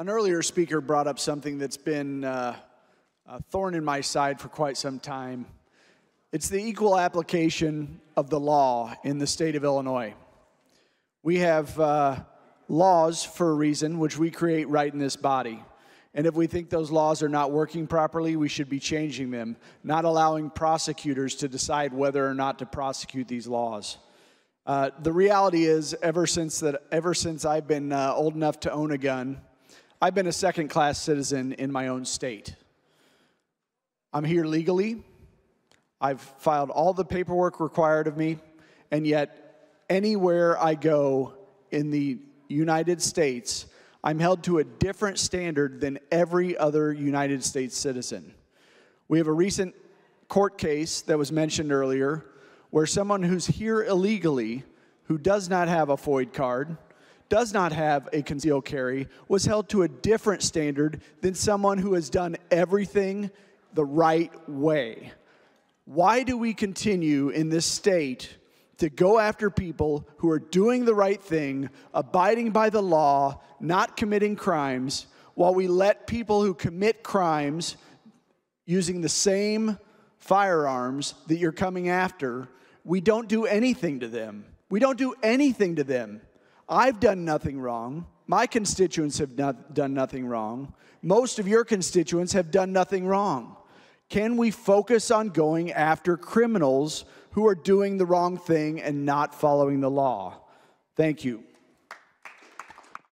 An earlier speaker brought up something that's been uh, a thorn in my side for quite some time. It's the equal application of the law in the state of Illinois. We have uh, laws for a reason, which we create right in this body. And if we think those laws are not working properly, we should be changing them, not allowing prosecutors to decide whether or not to prosecute these laws. Uh, the reality is, ever since that, ever since I've been uh, old enough to own a gun, I've been a second-class citizen in my own state. I'm here legally. I've filed all the paperwork required of me, and yet anywhere I go in the United States, I'm held to a different standard than every other United States citizen. We have a recent court case that was mentioned earlier where someone who's here illegally, who does not have a FOID card, does not have a concealed carry, was held to a different standard than someone who has done everything the right way. Why do we continue in this state to go after people who are doing the right thing, abiding by the law, not committing crimes, while we let people who commit crimes using the same firearms that you're coming after, we don't do anything to them. We don't do anything to them. I've done nothing wrong. My constituents have not done nothing wrong. Most of your constituents have done nothing wrong. Can we focus on going after criminals who are doing the wrong thing and not following the law? Thank you.